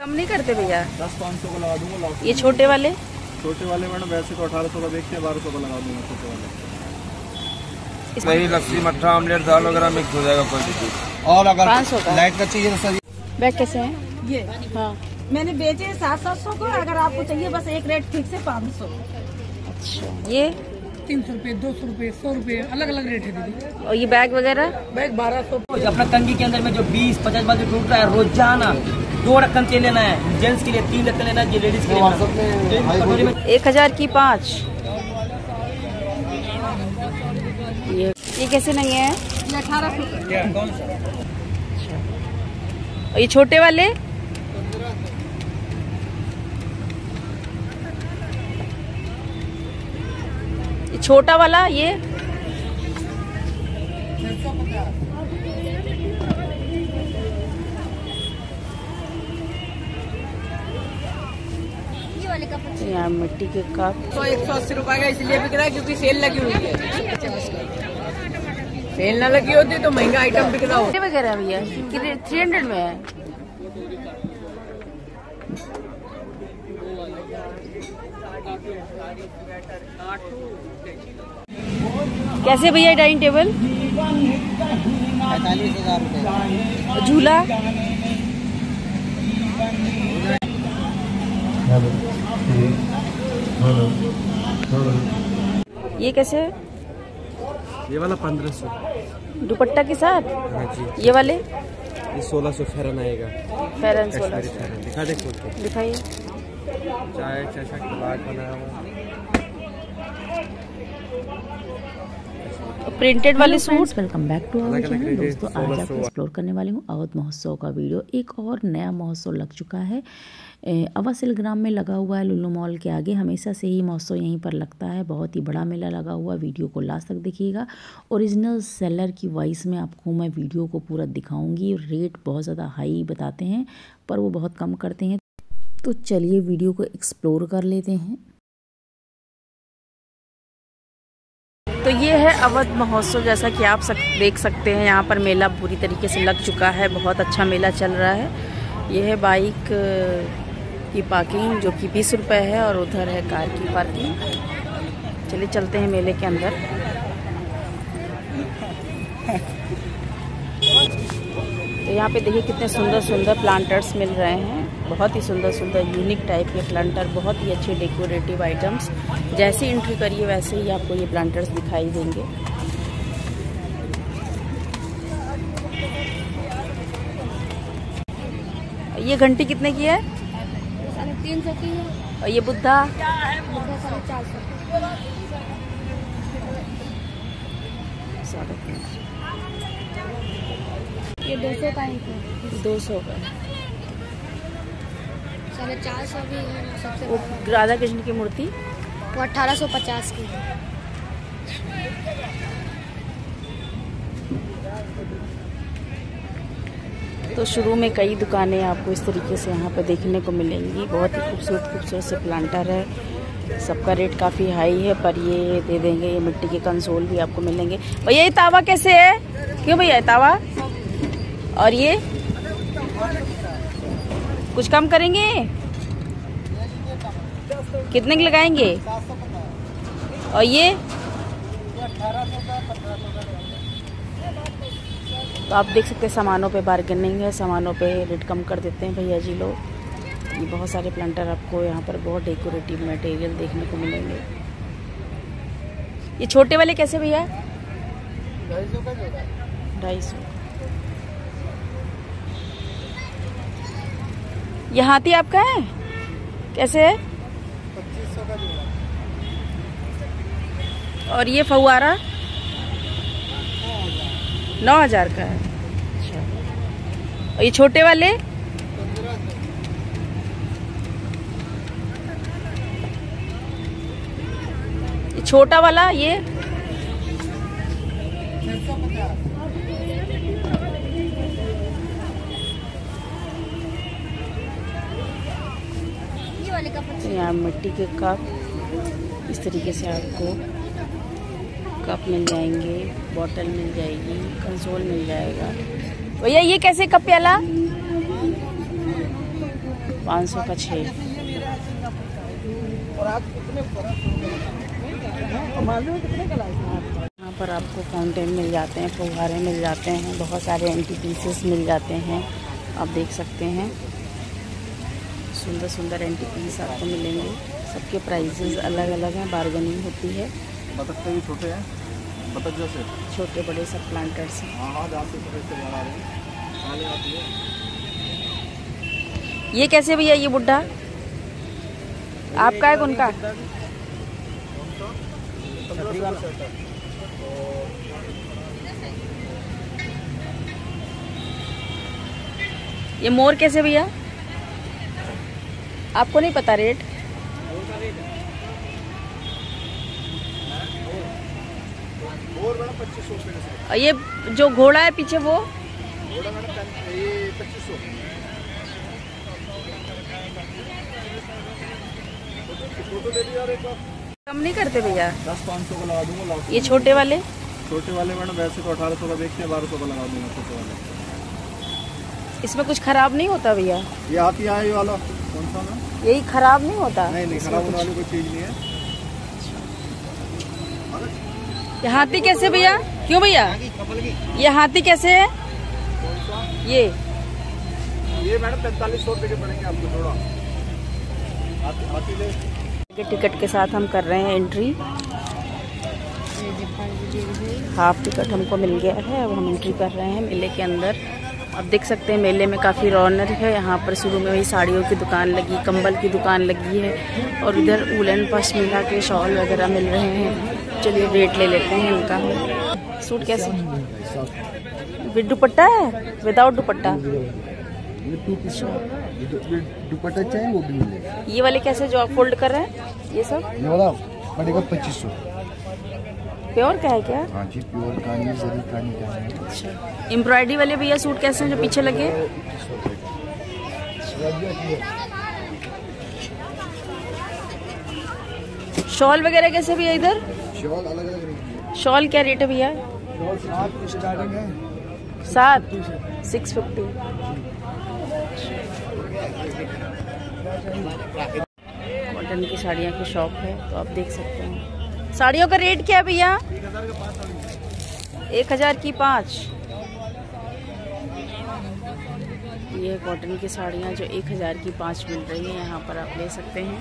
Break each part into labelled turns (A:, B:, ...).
A: कम नहीं करते भैया?
B: दस पाँच सौ का लगा दूँगा
A: ये छोटे वाले?
B: छोटे वाले मैडम वैसे तो अठारह सौ का बेचते हैं बारह सौ का लगा दूँगा छोटे वाले।
C: दही लस्सी मट्ठा ऑमलेट दाल वगैरह मिक्स हो जाएगा कोई भी चीज़।
D: और अगर लाइट का? चाहिए तो सर
A: बैग कैसे हैं?
E: ये
A: हाँ।
E: मैंने बेचे सात सात सौ को अगर आपको चाहिए बस एक रेट फिक्स है पाँच सौ।
A: अच्छा ये?
F: तीन सौ रुपये दो सौ रुपये सौ रुपये अलग अलग रेट है दीदी।
A: और ये बैग वगैरह?
F: बैग बारह सौ।
G: अपना कंगी के अंदर में जो 20 50 बाजू टूट रहा है रोज़ाना दो रकम तेल लेना है। जेंट्स के लिए तीन रकम लेना है लेडीज़ के लिए है।
A: एक हज़ार की पाँच। ये कैसे नहीं है?
E: ये अठारह सौ।
A: और ये छोटे वाले? छोटा वाला ये? यहाँ मिट्टी के कप।
G: तो एक सौ अस्सी रुपए का इसलिए बिक रहा है क्योंकि सेल लगी हुई है। सेल ना लगी होती तो महँगा आइटम बिक रहा होता।
A: वगैरह भैया थ्री हंड्रेड में है? कैसे भैया डाइनिंग टेबल?
D: पैंतालीस हज़ार
A: झूला? ये कैसे
B: ये वाला पंद्रह सौ।
A: दुपट्टा के साथ?
B: हाँ जी।
A: ये वाले?
B: ये सोलह सौ फेरन आएगा।
A: फेरन सोलह
B: दिखा दे खोल के।
A: दिखाइए।
B: चाय चषक गिलास बनाया हुआ।
A: प्रिंटेड वाले suit
H: welcome back to our channel दोस्तों आज
B: 1600
H: आपको एक्सप्लोर करने वाली हूँ अवध महोत्सव का वीडियो एक और नया महोत्सव लग चुका है। ए, अवा सिलग्राम में लगा हुआ है लुल्लू मॉल के आगे। हमेशा से ही महोत्सव यहीं पर लगता है। बहुत ही बड़ा मेला लगा हुआ है। वीडियो को लास्ट तक देखिएगा। ओरिजिनल सेलर की वॉइस में आपको मैं वीडियो को पूरा दिखाऊँगी। रेट बहुत ज़्यादा हाई बताते हैं पर वो बहुत कम करते हैं। तो चलिए वीडियो को एक्सप्लोर कर लेते हैं।
A: तो ये है अवध महोत्सव जैसा कि आप सक, देख सकते हैं यहाँ पर मेला पूरी तरीके से लग चुका है बहुत अच्छा मेला चल रहा है। ये है बाइक की पार्किंग जो कि बीस रुपए है और उधर है कार की पार्किंग चलिए चलते हैं मेले के अंदर। तो यहाँ पे देखिए कितने सुंदर सुंदर प्लांटर्स मिल रहे हैं। बहुत ही सुंदर सुंदर यूनिक टाइप के प्लांटर बहुत ही अच्छे डेकोरेटिव आइटम्स जैसे एंट्री करिए वैसे ही आपको ये प्लांटर्स दिखाई देंगे। ये घंटी कितने की है?
E: तीन सौ की है।
A: और ये बुद्धा।
E: ये दो सौ का
A: दो सौ का।
E: साढ़े चार सौ भी सबसे
A: राधा कृष्ण की मूर्ति?
E: वो अठारह सौ पचास की है।
A: तो शुरू में कई दुकानें आपको इस तरीके से यहाँ पर देखने को मिलेंगी। बहुत ही खूबसूरत खूबसूरत से प्लांटर है। सबका रेट काफ़ी हाई है पर ये दे देंगे ये मिट्टी के कंसोल भी आपको मिलेंगे। भैया ये तावा कैसे है? क्यों भैया तावा? और ये? कुछ कम करेंगे? कितने के लगाएँगे? और ये? तो आप देख सकते हैं सामानों पे बार्गेनिंग है सामानों पे रेट कम कर देते हैं भैया जी लोग। ये बहुत सारे प्लांटर आपको यहाँ पर बहुत डेकोरेटिव मटेरियल देखने को मिलेंगे। ये छोटे वाले कैसे भैया? ढाई सौ। ये हाथी आपका है? कैसे है? और ये फुहारा नौ हज़ार का है। अच्छा। और ये छोटे वाले? छोटा वाला, ये? यहाँ मिट्टी के कप इस तरीके से आपको कप मिल जाएँगे बॉटल मिल जाएगी, कंसोल मिल जाएगा। भैया, ये कैसे कप प्याला? पाँच सौ का छः। यहाँ पर आपको फाउंटेन मिल जाते हैं, फुहारे मिल जाते हैं, बहुत सारे एंटी पीसेस मिल जाते हैं, आप देख सकते हैं। सुंदर सुंदर एंटी पीस आपको मिलेंगे। सबके प्राइजेज अलग अलग हैं बार्गेनिंग होती है।
B: बतख भी छोटे हैं। बतख जैसे?
A: छोटे बड़े सब प्लांटर्स हैं।
B: हाँ हाँ
A: ये कैसे भैया ये बुढ़ा आपका है कि उनका? ये मोर कैसे भैया? आपको नहीं पता रेट ये जो घोड़ा है पीछे वो? कम नहीं करते भैया?
B: दस पाँच सौ का लगा दूँगा
A: ये छोटे वाले?
B: छोटे वाले मैडम वैसे तो अठारह सौ का बेचते हैं बारह सौ का लगा दूँगा छोटे वाले
A: इसमें कुछ खराब नहीं होता भैया?
B: ये हाथी आया ये वाला।
A: यही खराब नहीं होता?
B: नहीं नहीं खराब होने वाली कोई चीज़ नहीं है।
A: ये हाथी कैसे भैया? क्यों भैया? ये हाथी कैसे है? ये।
B: ये मैडम पैंतालीस सौ रुपये के पड़ेंगे आपको थोड़ा। हाथी
A: टिकट के साथ हम कर रहे हैं एंट्री हाफ़ टिकट हमको मिल गया है अब हम एंट्री कर रहे हैं मेले के अंदर। अब देख सकते हैं मेले में काफ़ी रौनक है। यहाँ पर शुरू में वही साड़ियों की दुकान लगी कंबल की दुकान लगी है और इधर उलन पश्मीना के शॉल वगैरह मिल रहे हैं। चलिए रेट ले लेते हैं इनका। सूट कैसे? विद दुपट्टा है? विदाउट दुपट्टा?
B: दुपट्टा चाहिए वो भी मिलेगा।
A: ये वाले कैसे जो आप फोल्ड कर रहे हैं? ये सब?
B: ये वाला पड़ेगा पच्चीस सौ।
A: प्योर का है क्या?
B: हाँ जी प्योर कानी जरी कानी का है
A: अच्छा। एम्ब्रॉयडरी वाले भैया सूट कैसे हैं जो पीछे लगे? शॉल वगैरह कैसे भैया इधर?
B: शॉल अलग अलग
A: शॉल क्या रेट है भैया?
B: सात स्टार्टिंग है।
A: सात? सिक्स फिफ्टी कॉटन की साड़ियाँ की शॉप है तो आप देख सकते हैं। साड़ियों का रेट क्या है भैया? एक हज़ार की पाँच। ये कॉटन की साड़ियाँ जो एक हज़ार की पाँच मिल रही हैं यहाँ पर आप ले सकते हैं।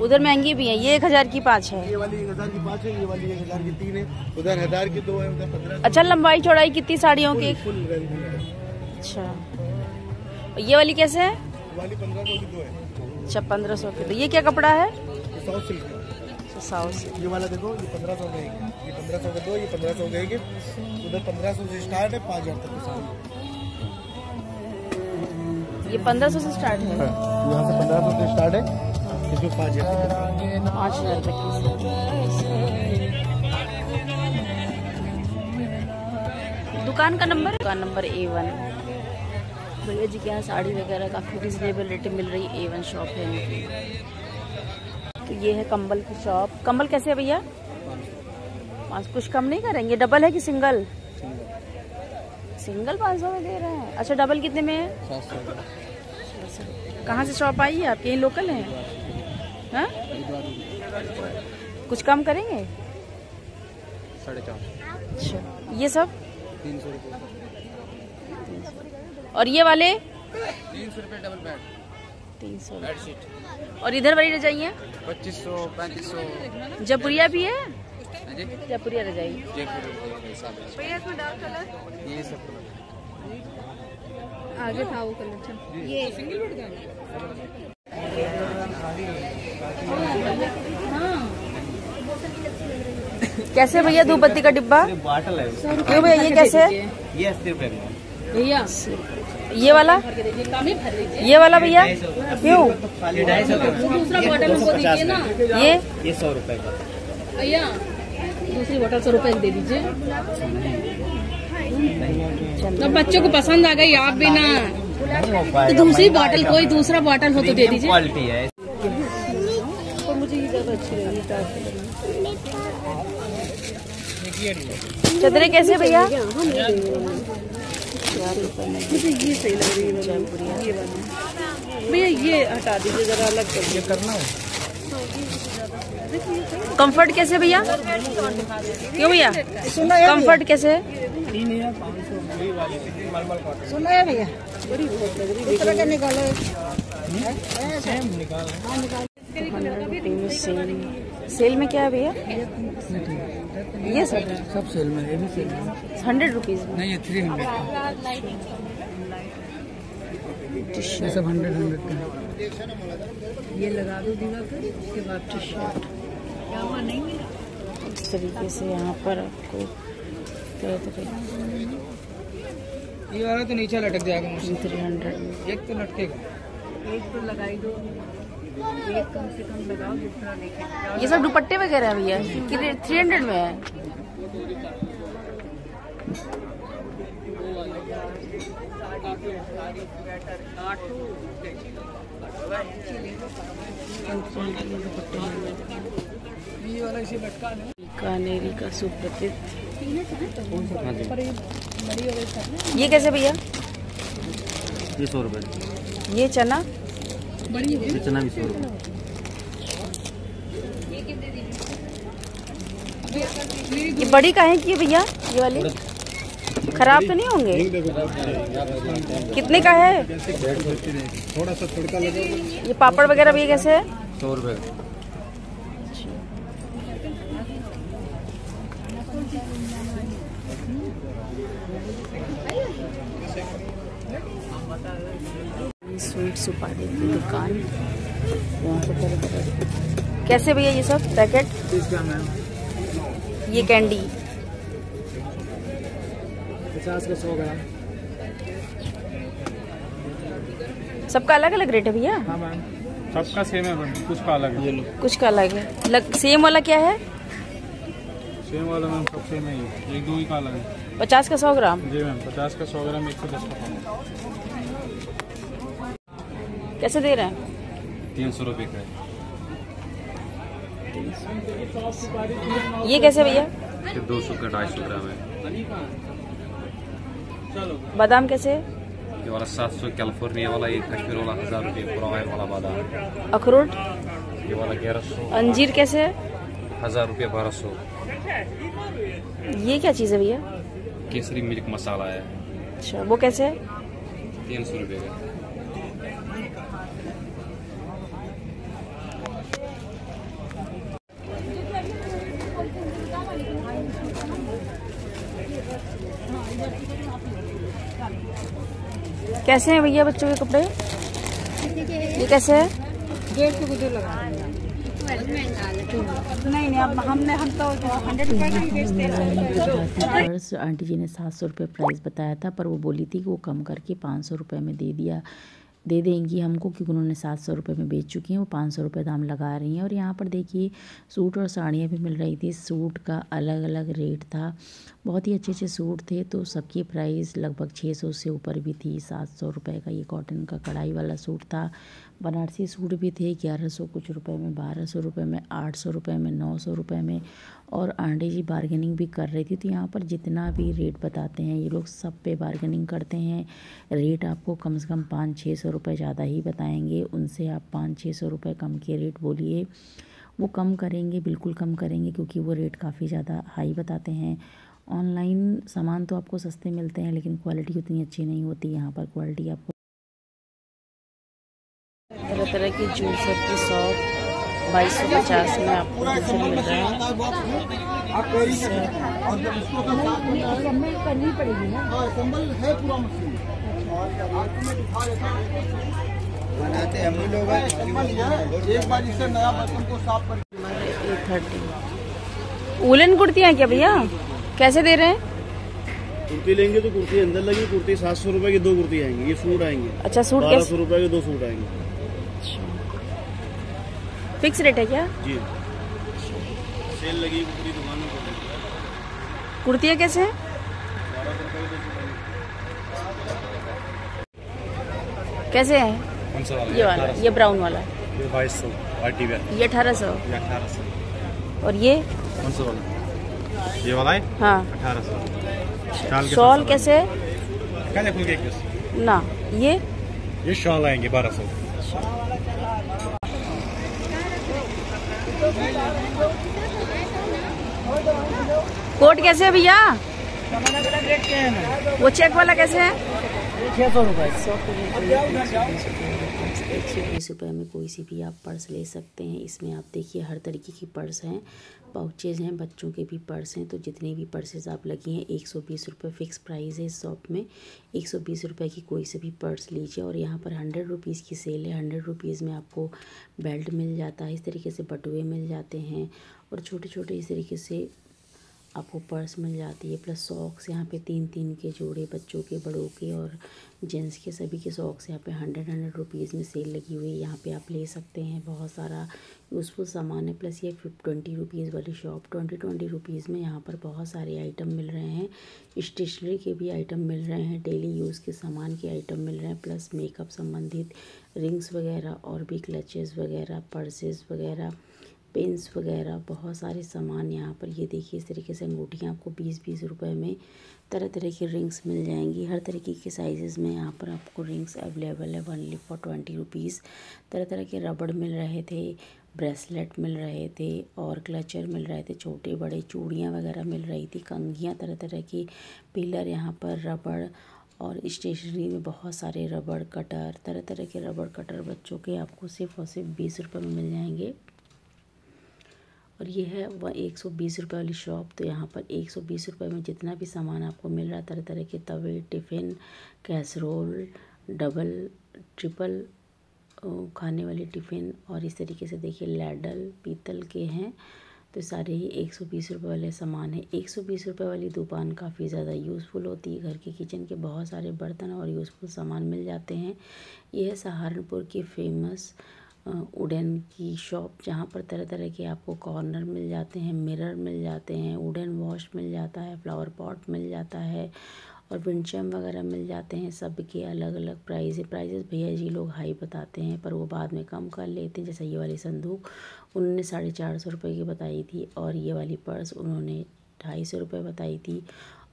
A: उधर महँगी भी है ये एक हज़ार की पाँच है।
B: ये वाली एक हज़ार की पाँच है ये वाली एक हज़ार की तीन है उधर हज़ार की दो है उधर पंद्रह
A: अच्छा लंबाई चौड़ाई कितनी साड़ियों की? अच्छा। ये वाली कैसे है?
B: वाली पंद्रह की दो है।
A: अच्छा पंद्रह सौ की। तो ये क्या कपड़ा है?
B: ये सिल्क
A: अच्छा, साउथ से
B: ये वाला देखो ये पंद्रह सौ का ये पंद्रह सौ का दो ये पंद्रह सौ का एक उधर पंद्रह सौ से स्टार्ट है पाँच हज़ार तक
A: ये पंद्रह सौ से स्टार्ट है?
B: यहाँ से पंद्रह सौ से स्टार्ट है। इसमें पाँच हज़ार
A: पाँच हज़ार तक दुकान का नंबर? दुकान नंबर ए वन भैया जी के यहाँ साड़ी वगैरह काफ़ी रिजनेबल रेट मिल रही है ए वन शॉप है इनकी तो ये है कंबल की शॉप कंबल कैसे है भैया? पाँच कुछ कम नहीं करेंगे। डबल है कि सिंगल सिंगल पाँच सौ में दे रहे हैं। अच्छा डबल कितने में है? कहाँ से शॉप आई है आप यहीं लोकल हैं? हाँ? कुछ कम करेंगे?
B: साढ़े चार।
A: अच्छा ये सब?
B: तीन सौ
A: और ये वाले?
C: तीन सौ रुपये डबल बेड
A: तीन सौ।
C: बेड शीट
A: और इधर वाली रजाइयाँ
C: पच्चीस सौ पैंतीस सौ।
A: जयपुरिया भी है? जयपुरिया रजाई
C: जयपुर ये सब
E: आगे था वो कलर
A: कैसे भैया धूप बत्ती का डिब्बा? क्यों भैया ये कैसे? है
G: ये अस्सी रुपए
E: भैया।
A: ये वाला? ये वाला भैया? क्यों?
G: ये ढाई सौ का।
E: दूसरा बॉटल हमको दीजिए ना।
A: ये?
G: ये सौ रुपए का।
E: भैया दूसरी बॉटल सौ रुपए दे दीजिए। अब बच्चों को पसंद आ गई आप भी ना। तो दूसरी बॉटल कोई दूसरा बॉटल हो तो दे दीजिए।
G: क्वालिटी है।
A: मुझे ये ज़्यादा अच्छी लगी। चदरे कैसे भैया?
I: ये सही लग रही है ये वाली भैया? ये हटा दीजिए जरा अलग कर ये करना है
A: कंफर्ट कैसे भैया क्यों भैया कंफर्ट कैसे है।
E: सुना है भैया निकालो।
A: सेल सेल में क्या है। भैया ये सब
E: सब सेल में ये भी सेल में।
A: हंड्रेड रुपीज़
E: नहीं ये थ्री हंड्रेड ये सब हंड्रेड हंड्रेड का। ये लगा दो उसके बाद टी शर्ट
A: इस तरीके से यहाँ पर आपको तरह
E: ये वाला तो नीचे लटक जाएगा
A: थ्री हंड्रेड
E: एक तो लटकेगा।
A: ये सब दुपट्टे वगैरह है। भैया थ्री हंड्रेड में है। बीकानेरी का सुप्रसिद्ध ये कैसे भैया?
J: ये सौ रुपये
A: ये चना?
J: चना भी सौ
A: ये बड़ी काहे की है भैया? ये वाली? खराब तो नहीं होंगे? कितने का है
K: थोड़ा सा तड़का लगा
A: ये पापड़ वगैरह भी कैसे है?
J: सौ रुपये का
A: स्वीट सुपारी की दुकान। यहाँ पर तरह तरह कैसे भैया ये सब? पैकेट? ये कैंडी।
E: पचास का सौ ग्राम।
A: सबका अलग अलग रेट है भैया?
E: हाँ
L: सबका सेम है कुछ का अलग है।
A: कुछ का अलग है। लग, सेम वाला क्या है?
L: सेम वाला मैम सब सेम है ये। एक दो ही का अलग है।
A: पचास का सौ ग्राम?
L: जी मैम पचास का सौ ग्राम एक सौ दस का।
A: कैसे दे रहे हैं?
J: तीन सौ रुपये का
A: ये कैसे भैया?
J: दो सौ का ढाई सौ ग्राम है।
A: बादाम कैसे
J: ये वाला सात सौ कैलिफ़ोर्निया वाला ये कश्मीर वाला हज़ार रुपये पूरा ऑयल वाला बादाम।
A: अखरोट?
J: ये वाला ग्यारह सौ।
A: अंजीर कैसे है?
J: हज़ार रुपये बारह सौ।
A: ये क्या चीज़ है भैया?
J: केसरी मिल्क मसाला है।
A: अच्छा वो कैसे है?
J: तीन सौ रुपये का।
A: कैसे हैं भैया बच्चों के कपड़े? ये कैसे है?
E: डेढ़ सौ लगा
I: नहीं नहीं अब हमने हम तो हंड्रेड
H: पर्स आंटी जी ने सात सौ रुपये प्राइस बताया था पर वो बोली थी कि वो कम करके पाँच सौ रुपये में दे दिया। दे देंगी हमको क्योंकि उन्होंने सात सौ रुपये में बेच चुकी हैं, वो पाँच सौ रुपये दाम लगा रही हैं। और यहाँ पर देखिए, सूट और साड़ियाँ भी मिल रही थी। सूट का अलग अलग रेट था। बहुत ही अच्छे अच्छे सूट थे तो सबकी प्राइस लगभग छः सौ से ऊपर भी थी। सात सौ रुपये का ये कॉटन का कढ़ाई वाला सूट था। बनारसी सूट भी थे, ग्यारह सौ कुछ रुपए में, बारह सौ रुपये में, आठ सौ रुपये में, नौ सौ रुपये में। और आंटी जी बार्गेनिंग भी कर रही थी तो यहाँ पर जितना भी रेट बताते हैं, ये लोग सब पे बार्गेनिंग करते हैं। रेट आपको कम से कम पाँच छः सौ रुपये ज़्यादा ही बताएँगे। उनसे आप पाँच छः सौ रुपये कम के रेट बोलिए। वो कम करेंगे, बिल्कुल कम करेंगे, क्योंकि वो रेट काफ़ी ज़्यादा हाई बताते हैं। ऑनलाइन सामान तो आपको सस्ते मिलते हैं, लेकिन क्वालिटी उतनी अच्छी नहीं होती। यहाँ पर क्वालिटी आपको
A: तरह तरह की जूसर की शॉप बाईस सौ पचास में आपको मिल रहा है
K: बनाते हम ही लोग एक बार इससे नया बर्तन को साफ़ कर
A: एट थर्टी। वुलन कुर्तियाँ क्या भैया? कैसे दे रहे हैं?
B: कुर्ती लेंगे तो कुर्ती अंदर लगी कुर्ती सात सौ रुपए की दो कुर्ती आएँगी ये सूट आएँगे।
A: अच्छा सूट
B: बारह सौ रुपए के दो सूट आएँगे।
A: फिक्स रेट है क्या?
B: जी। सेल लगी पूरी दुकान में
A: कुर्तियाँ कैसे हैं? कैसे हैं?
J: कौन सा वाला?
A: ये वाला ये ब्राउन वाला।
J: ये बाईस सौ
A: ये अठारह सौ।
J: अठारह सौ।
A: और ये?
J: कौन सा वाला?
M: ये वाला है?
A: हाँ।
M: अठारह सौ। शॉल
A: कैसे?
M: पीस
A: ना ये?
M: ये शॉल आएँगे बारह सौ।
A: कोट कैसे है भैया? वो चेक वाला कैसे है?
G: छह सौ रुपए।
H: बीस रुपये में कोई सी भी आप पर्स ले सकते हैं। इसमें आप देखिए, हर तरीके की पर्स हैं। पाउचेज़ हैं, बच्चों के भी पर्स हैं। तो जितने भी पर्सेज आप लगी हैं, एक सौ बीस रुपये फ़िक्स प्राइस है इस शॉप में। एक सौ बीस रुपये की कोई से भी पर्स लीजिए और यहाँ पर हंड्रेड रुपीज़ की सेल है। हंड्रेड रुपीज़ में आपको बेल्ट मिल जाता है, इस तरीके से बटुए मिल जाते हैं और छोटे छोटे इस तरीके से आपको पर्स मिल जाती है प्लस सॉक्स यहाँ पे तीन तीन के जोड़े बच्चों के, बड़ों के और जेंट्स के सभी के सॉक्स यहाँ पे हंड्रेड हंड्रेड रुपीज़ में सेल लगी हुई है। यहाँ पे आप ले सकते हैं बहुत सारा यूज़फुल सामान है प्लस ये ट्वेंटी रुपीज़ वाली शॉप ट्वेंटी ट्वेंटी रुपीज़ में यहाँ पर बहुत सारे आइटम मिल रहे हैं। स्टेशनरी के भी आइटम मिल रहे हैं डेली यूज़ के सामान के आइटम मिल रहे हैं प्लस मेकअप संबंधित रिंग्स वगैरह और भी क्लचेस वगैरह पर्सेस वगैरह। पेंस वगैरह, बहुत सारे सामान यहाँ पर। ये देखिए, इस तरीके से अंगूठियाँ आपको बीस बीस रुपए में तरह तरह की रिंग्स मिल जाएँगी। हर तरीके के साइज़ में यहाँ पर आपको रिंग्स अवेलेबल है। वनली फॉर ट्वेंटी रुपीज़ तरह तरह के रबड़ मिल रहे थे ब्रेसलेट मिल रहे थे और क्लचर मिल रहे थे। छोटे बड़े चूड़ियाँ वगैरह मिल रही थी। कंघियाँ तरह तरह की पिलर यहाँ पर रबड़ और स्टेशनरी में बहुत सारे रबड़ कटर तरह तरह के रबड़ कटर बच्चों के आपको सिर्फ़ और सिर्फ़ बीस रुपये में मिल जाएँगे। और ये है वह एक सौ बीस रुपये वाली शॉप। तो यहाँ पर एक सौ बीस रुपये में जितना भी सामान आपको मिल रहा है तरह तरह के तवे, टिफ़िन, कैसरोल, डबल, ट्रिपल खाने वाले टिफ़िन और इस तरीके से देखिए लैडल, पीतल के हैं। तो सारे ही एक सौ बीस रुपये वाले सामान है। एक सौ बीस रुपये वाली दुकान काफ़ी ज़्यादा यूज़फुल होती है। घर के किचन के बहुत सारे बर्तन और यूज़फुल सामान मिल जाते हैं। यह है सहारनपुर की फ़ेमस वुडन की शॉप जहाँ पर तरह तरह के आपको कॉर्नर मिल जाते हैं, मिरर मिल जाते हैं वुडन वॉश मिल जाता है, फ्लावर पॉट मिल जाता है और विंचम वगैरह मिल जाते हैं सब के अलग अलग प्राइस है प्राइजेस भैया जी लोग हाई बताते हैं पर वो बाद में कम कर लेते हैं। जैसे ये वाली संदूक उन्होंने साढ़े चार सौ रुपये की बताई थी और ये वाली पर्स उन्होंने ढाई सौ रुपये बताई थी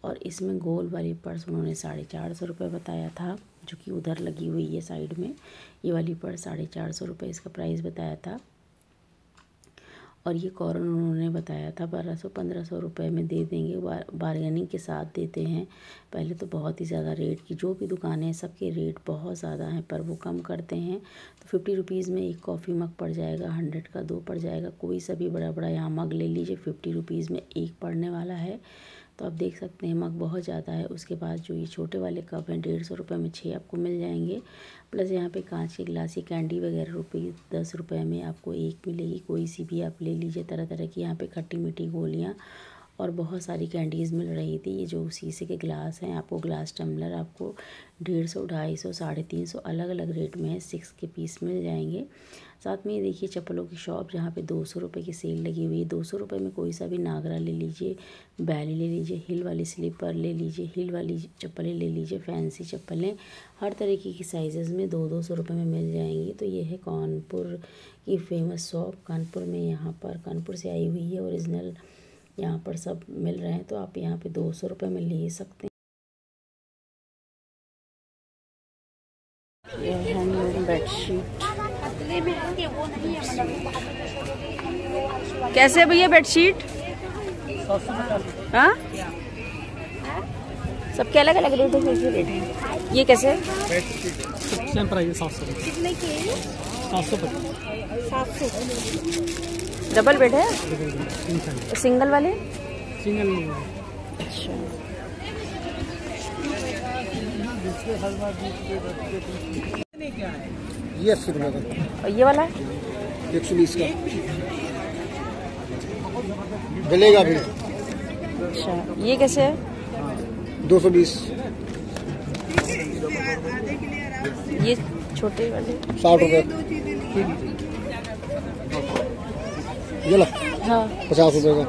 H: और इसमें गोल वाली पर्स उन्होंने साढ़े चार सौ रुपये बताया था। जो कि उधर लगी हुई है साइड में। ये वाली पर्स साढ़े चार सौ रुपये इसका प्राइस बताया था। और ये कॉर्न उन्होंने बताया था, बारह सौ, पंद्रह सौ रुपये में दे देंगे बारगेनिंग के साथ देते हैं। पहले तो बहुत ही ज़्यादा रेट की, जो भी दुकानें हैं, सबके रेट बहुत ज़्यादा हैं, पर वो कम करते हैं। तो फिफ्टी रुपीज़ में एक कॉफ़ी मग पड़ जाएगा हंड्रेड का दो पड़ जाएगा। कोई सा भी बड़ा बड़ा यहाँ मग ले लीजिए फिफ्टी रुपीज़ में एक पड़ने वाला है। तो आप देख सकते हैं, मग बहुत ज़्यादा है। उसके बाद जो ये छोटे वाले कप हैं, डेढ़ सौ रुपये में छः आपको मिल जाएँगे। प्लस यहाँ पे कांच के गिलास कैंडी वगैरह रुपये दस रुपये में आपको एक मिलेगी। कोई सी भी आप ले लीजिए तरह तरह की यहाँ पे खट्टी मीठी गोलियाँ। और बहुत सारी कैंडीज़ मिल रही थी। ये जो शीशे के ग्लास हैं, आपको ग्लास टम्बलर आपको डेढ़ सौ, ढाई सौ, साढ़े तीन सौ अलग अलग रेट में है सिक्स के पीस मिल जाएँगे। साथ में ये देखिए चप्पलों की शॉप जहाँ पे दो सौ रुपये की सेल लगी हुई है। दो सौ रुपये में कोई सा भी नागरा ले लीजिए, बैली ले लीजिए, हिल वाली स्लीपर ले लीजिए, हिल वाली चप्पलें ले लीजिए फैंसी चप्पलें, हर तरीके की साइजेज़ में दो दो सौ रुपये में मिल जाएँगी। तो ये है कानपुर की फ़ेमस शॉप कानपुर में यहाँ पर, कानपुर से आई हुई है ओरिजिनल यहाँ पर सब मिल रहे हैं तो आप यहाँ पे दो सौ रुपये में ले सकते हैं।
A: बेडशीट। कैसे भैया बेडशीट? हाँ? सबके अलग अलग रेट है रेट है? ये कैसे
M: सेम प्राइस सात सौ कितने के सात सौ
A: सात सौ। डबल बेड है? सिंगल वाले?
M: सिंगल
A: अच्छा
B: ये अस्सी रुपये का।
A: और ये वाला?
B: एक सौ बीस का। जलेगा भी।
A: अच्छा ये कैसे है?
B: दो सौ बीस।
A: ये छोटे वाले।
B: साठ रुपये ये ला।
A: हाँ।
B: पचास रुपये का।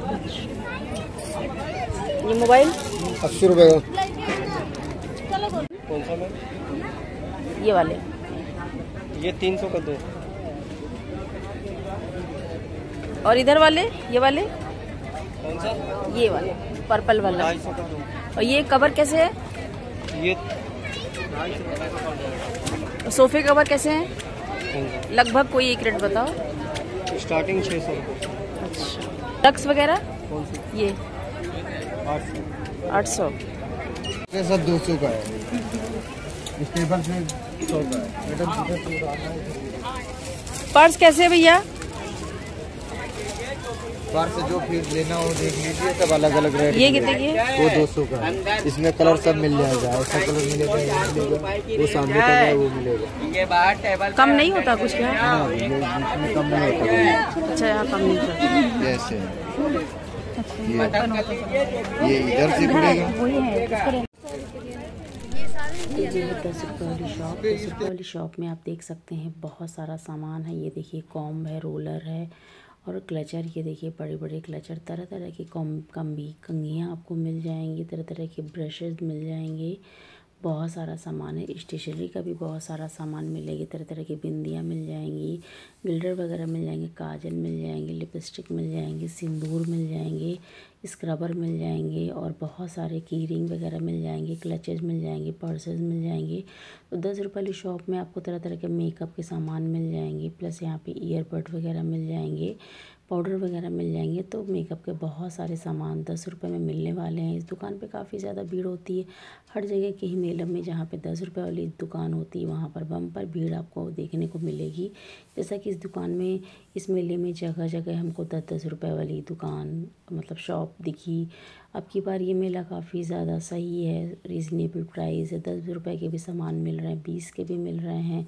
A: ये मोबाइल?
B: अस्सी रुपये का। कौन सा मैम?
A: ये वाले।
N: ये तीन सौ का दो।
A: और इधर वाले? ये वाले? कौन सा? ये वाले पर्पल वाला। और ये कवर कैसे है?
N: ये
A: सोफे कवर कैसे हैं? लगभग कोई एक रेट बताओ।
N: स्टार्टिंग छः सौ।
A: अच्छा। टक्स वगैरह? ये। आठ सौ।
B: सब दो सौ का है। स्टेबल टेबल से सौ का है।
A: पर्स कैसे है भैया?
B: बाहर से जो फिर लेना हो देख लीजिए सब अलग अलग रेट
A: ये कितने की है?
B: वो दो सौ का है। इसमें कलर सब मिल जाएगा ऐसा कलर मिलेगा ये मिलेगा वो सामने का है वो मिलेगा।
A: कम नहीं होता कुछ क्या?
B: हाँ इसमें कम नहीं होता
A: अच्छा यहाँ कम नहीं करते
B: जैसे ये ये इधर से
H: ये है। वाली शॉप वाली शॉप में आप देख सकते हैं बहुत सारा सामान है। ये देखिए कॉम्ब है रोलर है और क्लचर, ये देखिए बड़े बड़े क्लचर तरह तरह के कम कम्बी कंघियाँ आपको मिल जाएँगी तरह तरह के ब्रशेज मिल जाएँगे। बहुत सारा सामान है। स्टेशनरी का भी बहुत सारा सामान मिलेगी। तरह तरह की बिंदियाँ मिल जाएँगी। गिल्डर वगैरह मिल जाएँगे, काजल मिल जाएँगे, लिपस्टिक मिल जाएँगे, सिंदूर मिल जाएँगे, स्क्रबर मिल जाएँगे और बहुत सारे की रिंग वगैरह मिल जाएँगे क्लचेज मिल जाएँगे पर्सेज मिल जाएँगे। तो दस रुपये वाली शॉप में आपको तरह तरह के मेकअप के सामान मिल जाएँगे। प्लस यहाँ पे ईयरबड वगैरह मिल जाएँगे। पाउडर वगैरह मिल जाएँगे तो मेकअप के बहुत सारे सामान दस रुपये में मिलने वाले हैं। इस दुकान पे काफ़ी ज़्यादा भीड़ होती है। हर जगह के ही मेले में जहाँ पे दस रुपये वाली दुकान होती है, वहाँ पर बम पर भीड़ आपको देखने को मिलेगी। जैसा कि इस दुकान में, इस मेले में जगह जगह हमको दस दस रुपये वाली दुकान मतलब शॉप दिखी। अब की बार ये मेला काफ़ी ज़्यादा सही है, रीज़नेबल प्राइस है। दस रुपये के भी सामान मिल रहे हैं, बीस के भी मिल रहे हैं।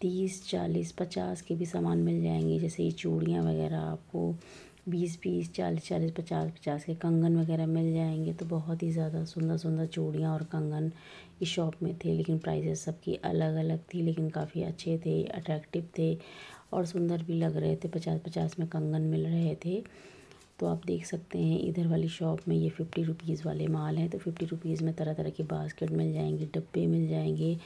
H: तीस, चालीस, पचास के भी सामान मिल जाएँगे। जैसे ये चूड़ियाँ वगैरह आपको बीस बीस, चालीस चालीस, पचास पचास के कंगन वगैरह मिल जाएँगे। तो बहुत ही ज़्यादा सुंदर सुंदर चूड़ियाँ और कंगन इस शॉप में थे, लेकिन प्राइसेस सबकी अलग अलग थी, लेकिन काफ़ी अच्छे थे, अट्रैक्टिव थे और सुंदर भी लग रहे थे। पचास पचास में कंगन मिल रहे थे। तो आप देख सकते हैं, इधर वाली शॉप में ये फिफ्टी रुपीज़ वाले माल हैं तो फिफ्टी रुपीज़ में तरह तरह के बास्केट मिल जाएँगे, डब्बे मिल जाएँगे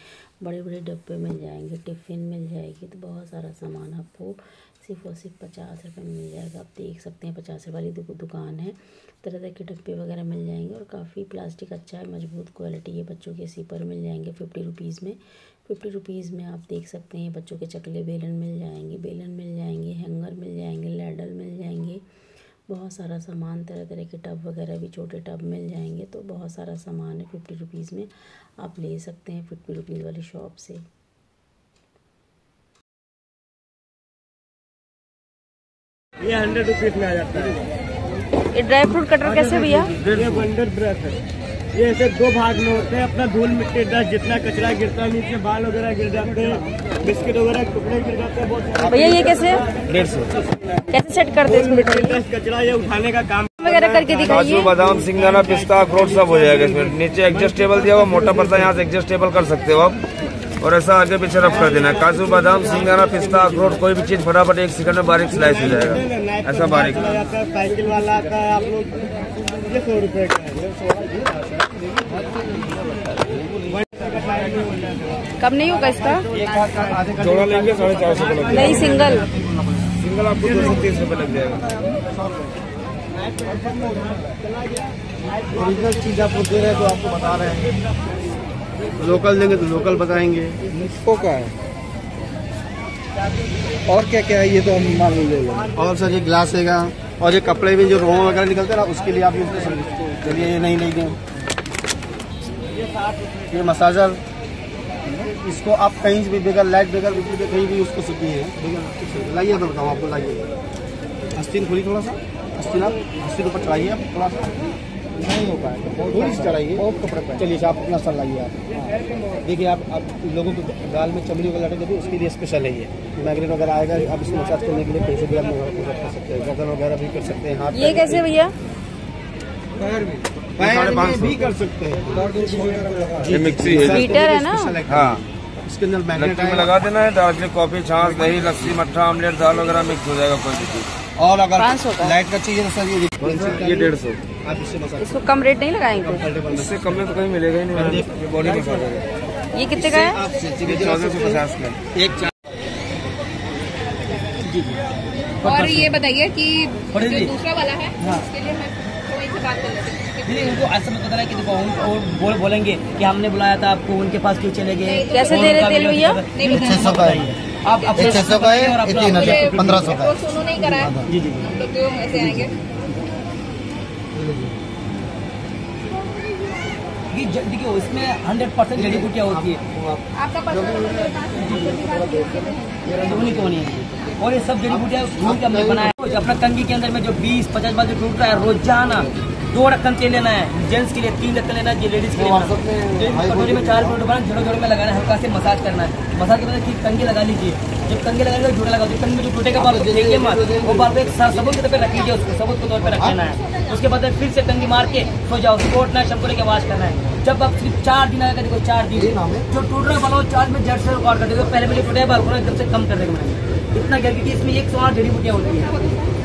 H: बड़े बड़े डब्बे मिल जाएँगे टिफ़िन मिल जाएगी तो बहुत सारा सामान आपको सिर्फ़ और सिर्फ़ पचास रुपये में मिल जाएगा। आप देख सकते हैं पचास रुपये वाली दुकान है तरह तरह के डब्बे वगैरह मिल जाएँगे और काफ़ी प्लास्टिक अच्छा है, मज़बूत क्वालिटी है, बच्चों के सीपर मिल जाएँगे फिफ्टी रुपीज़ में। फिफ्टी रुपीज़ में आप देख सकते हैं बच्चों के चकले बेलन मिल जाएँगे, बेलन मिल जाएँगे हैंगर मिल जाएँगे लैडल मिल जाएँगे। बहुत सारा सामान तरह तरह के टब वगैरह भी छोटे टब मिल जाएँगे तो बहुत सारा सामान है फिफ्टी रुपीज़ में। आप ले सकते हैं फिफ्टी रुपीज़ वाली शॉप से।
N: ये हंड्रेड रुपीज़ में आ जाता है।
A: ये ड्राई फ्रूट कटर कैसे भैया?
N: ये वंडर ब्रश है। ये ऐसे दो भाग में होते हैं। अपना धूल मिट्टी डस्ट जितना कचरा गिरता है नीचे बाल वगैरह गिर जाते हैं बिस्किट वगैरह टुकड़े गिर जाते हैं बहुत
A: भैया ये कैसे?
N: डेढ़ सौ।
A: कैसे सेट करते हैं
N: मिट्टी डस्ट कचरा ये उठाने का काम
A: वगैरह करके दिखाइए।
C: बादाम सिंगाना पिस्ता अखरोट सब हो जाएगा इसमें। नीचे एडजस्टेबल दिया हुआ मोटा पड़ता है यहाँ से एडजस्टेबल कर सकते हो आप। और ऐसा आगे पीछे रफ कर देना। काजू बादाम सिंगाना पिस्ता अखरोट कोई भी चीज़ फटाफट एक सेकंड में बारीक स्लाइस हो जाएगा। ऐसा बारीक।
N: साइकिल वाला आता है आप लोग सौ रुपए का है।
A: कम नहीं होगा इसका?
C: जोड़ा लेंगे साढ़े चार सौ
A: नहीं सिंगल।
C: सिंगल आपको दो सौ तीस रुपये लग जाएगा।
B: ओरिजिनल चीज़ आपको दे रहे हैं तो आपको बता रहे हैं। लोकल देंगे तो लोकल बताएँगे। इसको क्या है। और क्या क्या है ये तो हम मान लीजिए और सर ये ग्लास हैगा और ये कपड़े भी जो रोह वगैरह निकलते हैं ना उसके लिए आप यूज़ कर सकते हैं। चलिए ये नहीं लेंगे ये मसाजर इसको आप कहीं से भी बगैर लाइट बगैर बिजली के कहीं भी यूज़ कर सकती हैं। लाइए तो बताओ आपको लाइए। अस्तीन खुली थोड़ा सा। अस्तीन आप अस्तीन ऊपर चढ़ाइए आप थोड़ा सा। नहीं हो पाएगा थोड़ी सी चढ़ाइए। बहुत कपड़े पे चलिए आप अपना सर लाइए आप। देखिए आप आप लोगों को गाल में चमड़ी वगैरह लटक देते उसके लिए स्पेशल है ये। माइग्रेन वगैरह आएगा आप इसको मसाज करने के लिए कहीं से भी आप कर सकते हैं गर्दन वगैरह भी कर सकते हैं हाथ
A: ये कैसे भैया?
B: पैर में भी कर सकते हैं।
C: ये मिक्सी है।
A: हीटर है ना?
C: हाँ।
B: इसके अंदर मैग्नेट
C: में लगा देना है दार्जिलिंग कॉफ़ी छाछ दही लस्सी मट्ठा आमलेट दाल वगैरह मिक्स हो जाएगा कोई भी चीज़।
B: और अगर
A: 500 का।
B: लाइट का चाहिए तो सर ये
C: ये डेढ़ सौ।
B: आप इससे
A: इसको कम रेट नहीं लगाएँगे?
C: इससे कम में तो कहीं मिलेगा ही नहीं। ये बॉडी मसाज
A: ये कितने का है?
C: चौदह सौ पचास का
B: एक
E: और ये बताइए कि जो दूसरा वाला है उसके लिए हमें बात कर लेते हैं
G: दीदी उनको ऐसा मत पता है कि देखो उन- बोल बोलेंगे कि हमने बुलाया था आपको उनके पास क्यों चले गए?
A: कैसे दे रहे तेल भैया?
B: छह सौ का है।
G: आप अपने
B: छह सौ का है
G: और
B: तीन हज़ार पंद्रह सौ का है।
E: वो सुनो नहीं कराया।
G: जी जी
E: हम क्यों ऐसे आएँगे?
G: देखिए इसमें हंड्रेड परसेंट जड़ी बूटियाँ होती है?
E: आपका पर्सनल
G: धोनी धोनी और ये सब जड़ी बूटियाँ ढूंढ के हमने बनाया। अपना कंगी के अंदर में जो बीस पचास बार जो टूट रहा है रोज़ाना दो ढक्कन तेल लेना है। जेंट्स के लिए तीन ढक्कन लेना है लेडीज़ के लिए है। जो कटोरी में चार करोड़ बना जोड़े जोड़े में लगाना है हल्का से मसाज करना है। मसाज के बाद कंगे लगा लीजिए। जब कंगे लगा लीजिए जोड़ा लगा दीजिए कंगे में जो टूटेगा बाल को फेंकिए मत। वो बाल एक साथ सबूत के तौर पर रख लीजिए उसको। सबूत के तौर पर रख लेना है। उसके बाद फिर से कंगी मार के सो जाओ। कोटना शैम्पू लेके वाश करना है। जब आप सिर्फ़ चार दिन आएगा देखो चार दिन। जो टूट रहा है बाल चार में जड़ से रिकॉर्ड कर देगा पहले पहले टूटे बाल को एकदम से कम कर देगा मैंने इतना गैर इसमें एक सौ आठ जड़ी बूटियाँ होती है।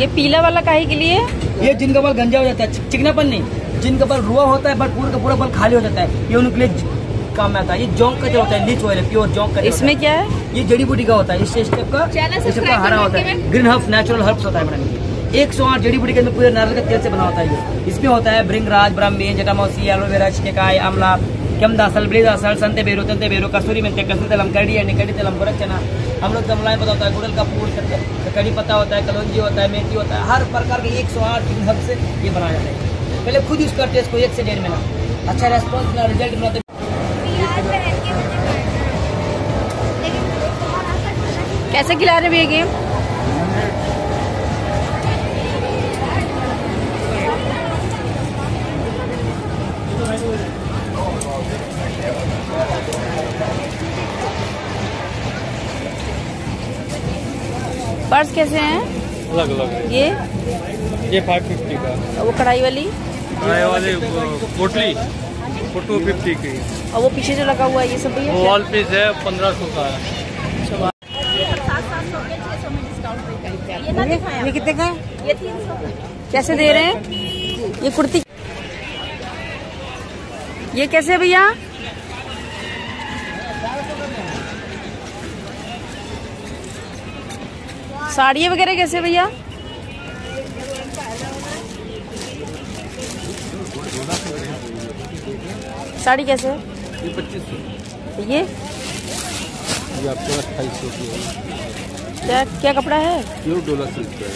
A: ये पीला वाला काहे के लिए?
G: ये जिनका बाल गंजा हो जाता है चिक- चिकनापन नहीं। जिनका बाल रुआ होता है बट पूरा का पूरा बाल खाली हो जाता है ये उनके लिए काम में आता है। ये जौंक का जो होता है लीच ऑयल है प्योर जौंक का
A: इसमें क्या है?
G: ये जड़ी बूटी का होता है इस स्टेप का
E: चैनल
G: स्टेप का हरा होता
E: है।
G: ग्रीन हर्ब नेचुरल हर्ब्स होता है मैडम एक सौ आठ जड़ी बूटी के अंदर पूरे नारियल का तेल से बना होता है ये। इसमें होता है भृंगराज ब्राह्मी जटामौसी एलोवेरा शिकाई आमला केमदासल ब्रिदासल संते बेरो तंते बेरो कसूरी मेंथे कसूरी तलम है निकड़ी तलम चना। हम लोग जमलाएँ पता होता है गुड़ल का फूल कड़ी पत्ता होता है कलौजी होता है मेथी होता है हर प्रकार के एक सौ आठ हब से ये बनाया जाता है। पहले खुद यूज़ करते हैं इसको एक से डेढ़ महीना। अच्छा रेस्पॉन्स मिला रिज़ल्ट मिला तो
A: कैसे खिला रहे भैया गेम पर्स कैसे हैं?
M: अलग अलग।
A: ये?
M: ये फाइव फिफ्टी का।
A: वो कढ़ाई वाली?
M: कढ़ाई वाली पोटली। वो टू फिफ्टी की।
A: और वो पीछे जो लगा हुआ है ये सब भैया?
M: वॉल पीस है पंद्रह सौ का है।
F: ये कितने का है?
A: कैसे दे रहे हैं? ये कुर्ती ये कैसे है भैया? साड़ियाँ वगैरह कैसे भैया? साड़ी कैसे है?
M: ये?
A: ये
M: आपको अट्ठाईस सौ की
A: क्या क्या कपड़ा है?
M: प्योर डोला सिल्क का है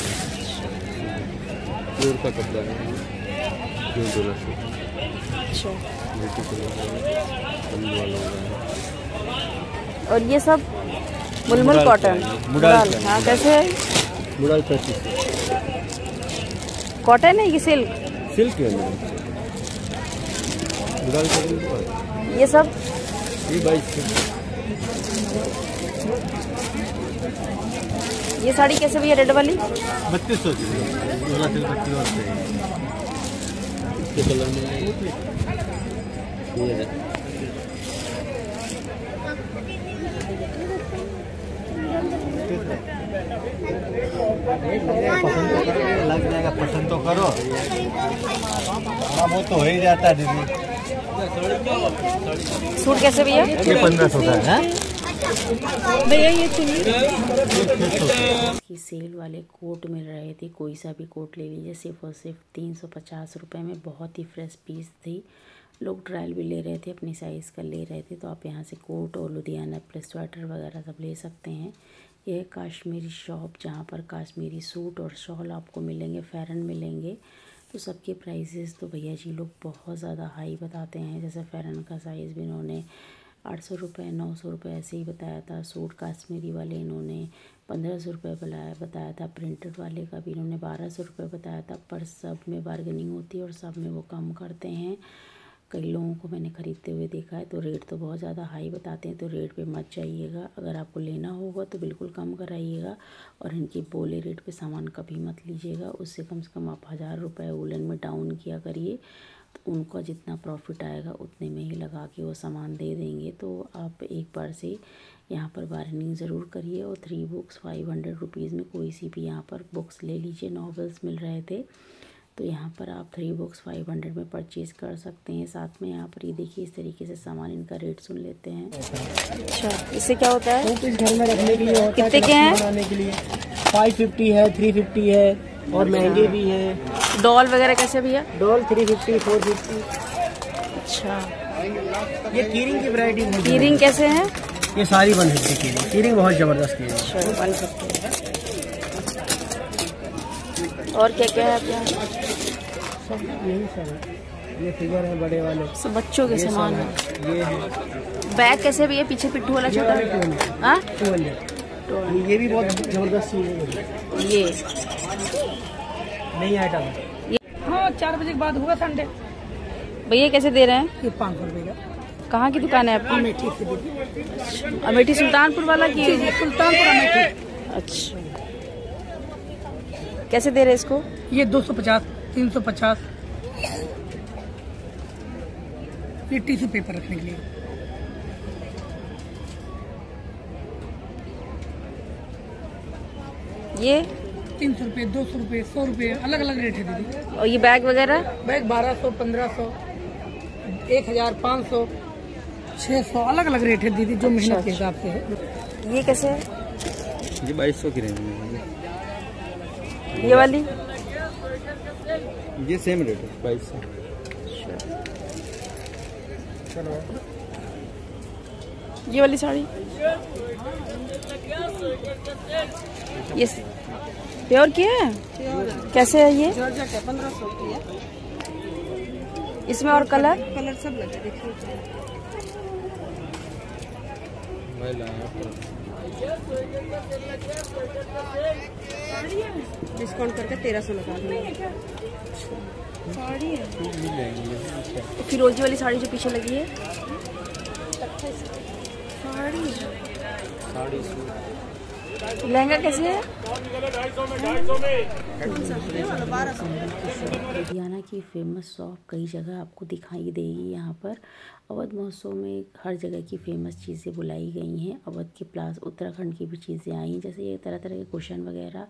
M: प्योर का कपड़ा है प्योर डोला सिल्क
A: अच्छा। और ये सब? मुलमुल कॉटन
M: मुडाल
A: मुडाल।
M: है।
A: कैसे है?
M: मुड़ाई पैंतीस
A: कॉटन है कि सिल्क
M: सिल्क है। है।
A: ये सब?
M: ये बाईस
A: ये साड़ी कैसे भैया रेड वाली?
M: बत्तीस सौ की है
B: लग जाएगा पसंद तो करो। हाँ वो तो हो ही जाता है दीदी।
A: सूट कैसे भैया?
B: ये पंद्रह सौ का है
A: भैया ये
H: सेल वाले कोट मिल रहे थे कोई सा भी कोट ले लीजिए सिर्फ़ और सिर्फ़ तीन सौ पचास रुपये में बहुत ही फ्रेश पीस थी। लोग ट्रायल भी ले रहे थे अपनी साइज़ का ले रहे थे तो आप यहाँ से कोट और लुधियाना प्लस स्वेटर वगैरह सब ले सकते हैं। यह काश्मीरी शॉप, जहाँ पर काश्मीरी सूट और शॉल आपको मिलेंगे, फ़ैरन मिलेंगे। तो सबके प्राइसेस तो भैया जी लोग बहुत ज़्यादा हाई बताते हैं। जैसे फ़ैरन का साइज़ भी इन्होंने आठ सौ रुपये नौ सौ रुपये ऐसे ही बताया था। सूट काश्मीरी वाले इन्होंने पंद्रह सौ रुपये बताया बताया था। प्रिंटेड वाले का भी इन्होंने बारह सौ रुपये बताया था। पर सब में बार्गेनिंग होती है और सब में वो कम करते हैं। कई लोगों को मैंने ख़रीदते हुए देखा है तो रेट तो बहुत ज़्यादा हाई बताते हैं तो रेट पे मत जाइएगा। अगर आपको लेना होगा तो बिल्कुल कम कराइएगा और इनकी बोले रेट पे सामान कभी मत लीजिएगा। उससे कम से कम आप हज़ार रुपये वूलन में डाउन किया करिए तो उनका जितना प्रॉफिट आएगा उतने में ही लगा के वो सामान दे देंगे। तो आप एक बार से यहाँ पर बार्गेनिंग ज़रूर करिए और three books five hundred rupees में कोई सी भी यहाँ पर बुक्स ले लीजिए नॉवेल्स मिल रहे थे। तो यहाँ पर आप थ्री बुक्स फाइव हंड्रेड में परचेज़ कर सकते हैं। साथ में यहाँ पर ये देखिए इस तरीके से सामान इनका रेट सुन लेते हैं।
A: अच्छा इससे क्या होता है?
N: पीस घर में रखने के लिए
A: कितने के हैं?
N: बनाने के लिए। फाइव फिफ्टी है थ्री फिफ्टी है और महँगे भी हैं।
A: डॉल वगैरह कैसे भैया?
N: Doll three fifty four fifty
A: अच्छा।
N: ये कीरिंग की वैरायटी है।
A: कीरिंग कैसे है?
N: ये सारी वन फिफ्टी कीरिंग कीरिंग बहुत ज़बरदस्त कीरिंग
A: अच्छा वन फिफ्टी और क्या क्या है आपके यहाँ?
N: सब यही सब है। ये फिगर है बड़े वाले।
A: सब बच्चों के सामान है।
N: है। ये है।
A: बैग कैसे भैया? पीछे पिट्ठू वाला छोटा हाँ?
N: ये भी बहुत ज़बरदस्त चीज़ है।
A: ये।
N: नहीं आइटम है।
E: हाँ चार बजे के बाद होगा संडे
A: भैया कैसे दे रहे हैं?
E: ये पाँच सौ रुपये का।
A: कहाँ की दुकान है आपकी?
E: अमेठी से
A: अमेठी सुल्तानपुर वाला की
E: सुल्तानपुर अमेठी।
A: अच्छा। कैसे दे रहे हैं इसको?
E: ये दो सौ पचास। तीन सौ पचास। ये टिश्यू पेपर रखने के लिए।
A: ये?
E: तीन सौ रुपये दो सौ रुपये सौ रुपये अलग अलग रेट है दीदी।
A: और ये बैग वगैरह?
E: बैग बारह सौ पंद्रह सौ एक हज़ार पाँच सौ छः सौ अलग अलग रेट है दीदी जो मेहनत के हिसाब से है।
A: ये कैसे है?
M: ये बाईस सौ की रेंज में
A: ये वाली।
M: ये सेम रेट है बाईस सौ
A: ये वाली साड़ी। ये प्योर की है? कैसे है ये?
F: पंद्रह सौ की है
A: इसमें और कलर
F: कलर सब लगे देखिए। डिस्काउंट करके तेरह सौ लगा साड़ी है।
A: फिरोजी वाली साड़ी जो पीछे लगी है।
F: साड़ी
A: लहंगा कैसे है?
H: लुधियाना की फ़ेमस शॉप कई जगह आपको दिखाई देगी यहाँ पर। अवध महोत्सव में हर जगह की फ़ेमस चीज़ें बुलाई गई हैं। अवध के प्लास उत्तराखंड की भी चीज़ें आई हैं जैसे ये तरह तरह के कुशन वगैरह।